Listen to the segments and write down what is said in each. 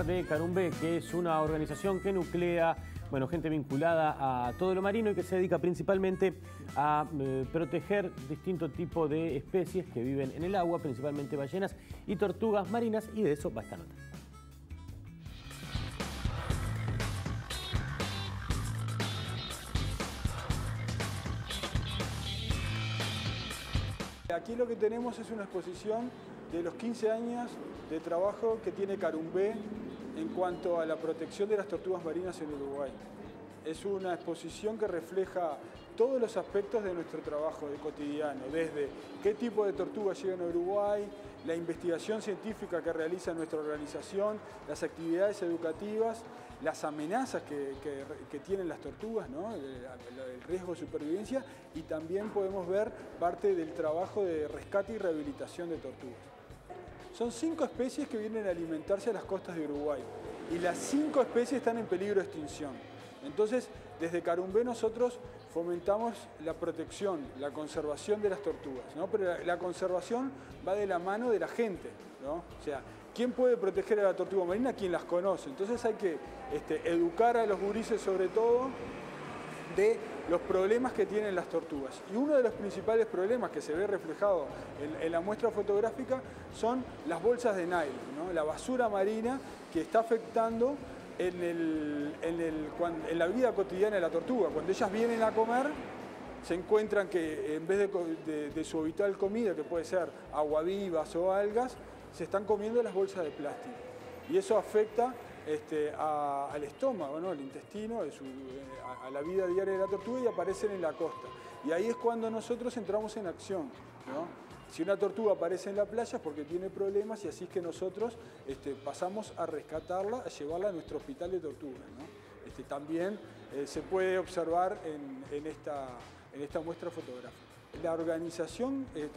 de Carumbe, que es una organización que nuclea bueno, gente vinculada a todo lo marino y que se dedica principalmente a eh, proteger distintos tipos de especies que viven en el agua, principalmente ballenas y tortugas marinas, y de eso va esta nota. Aquí lo que tenemos es una exposición de los 15 años de trabajo que tiene Carumbé en cuanto a la protección de las tortugas marinas en Uruguay. Es una exposición que refleja todos los aspectos de nuestro trabajo de cotidiano, desde qué tipo de tortugas llegan a Uruguay, la investigación científica que realiza nuestra organización, las actividades educativas, las amenazas que, tienen las tortugas, el, riesgo de supervivencia y también podemos ver parte del trabajo de rescate y rehabilitación de tortugas. Son cinco especies que vienen a alimentarse a las costas de Uruguay y las cinco especies están en peligro de extinción. Entonces, desde Carumbé nosotros fomentamos la protección, la conservación de las tortugas, pero la, conservación va de la mano de la gente. ¿no? O sea, ¿quién puede proteger a la tortuga marina? Quien las conoce. Entonces hay que este, educar a los gurises sobre todo de los problemas que tienen las tortugas. Y uno de los principales problemas que se ve reflejado en, la muestra fotográfica son las bolsas de nylon, la basura marina que está afectando en, la vida cotidiana de la tortuga. Cuando ellas vienen a comer, se encuentran que en vez de, su habitual comida, que puede ser agua vivas o algas, se están comiendo las bolsas de plástico. Y eso afecta este, al estómago, al intestino, eh, a, la vida diaria de la tortuga y aparecen en la costa. Y ahí es cuando nosotros entramos en acción. Si una tortuga aparece en la playa es porque tiene problemas y así es que nosotros este, pasamos a rescatarla, a llevarla a nuestro hospital de tortugas. Este, también eh, se puede observar en esta muestra fotográfica. La organización eh,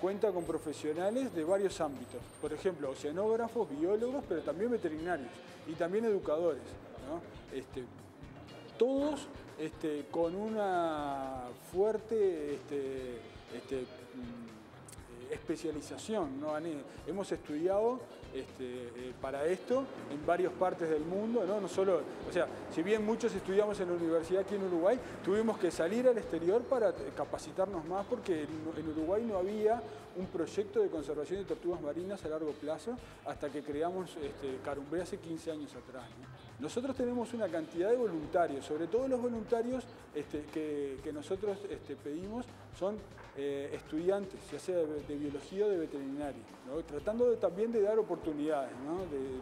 cuenta con profesionales de varios ámbitos, por ejemplo, oceanógrafos, biólogos, pero también veterinarios y también educadores. Este, todos este, con una fuerte este, mm, especialización. ¿no? Hemos estudiado este, eh, para esto en varias partes del mundo, ¿no? no solo, o sea, si bien muchos estudiamos en la universidad aquí en Uruguay, tuvimos que salir al exterior para capacitarnos más porque en Uruguay no había un proyecto de conservación de tortugas marinas a largo plazo hasta que creamos este, Carumbé hace 15 años atrás. Nosotros tenemos una cantidad de voluntarios, sobre todo los voluntarios este, que, nosotros este, pedimos son eh, estudiantes, ya sea de, biología o de veterinaria, tratando también de dar oportunidades,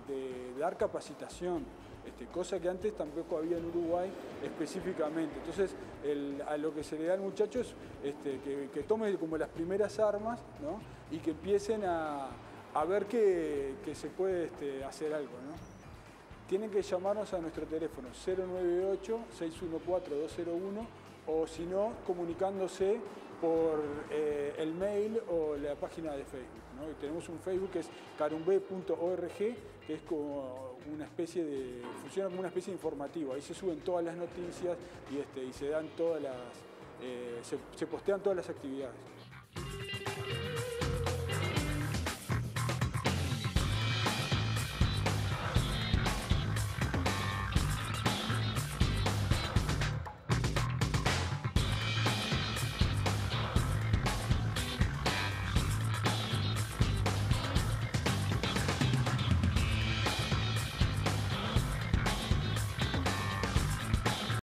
de, dar capacitación, este, cosa que antes tampoco había en Uruguay específicamente. Entonces, a lo que se le da al muchacho es este, que, tome como las primeras armas y que empiecen a, ver que, se puede hacer algo. Tienen que llamarnos a nuestro teléfono 098-614-201 o si no, comunicándose por eh, el mail o la página de Facebook. tenemos un Facebook que es carumbe.org, que es como una especie de, funciona como una especie de informativo. Ahí se suben todas las noticias y, este, se dan todas las, eh, se postean todas las actividades.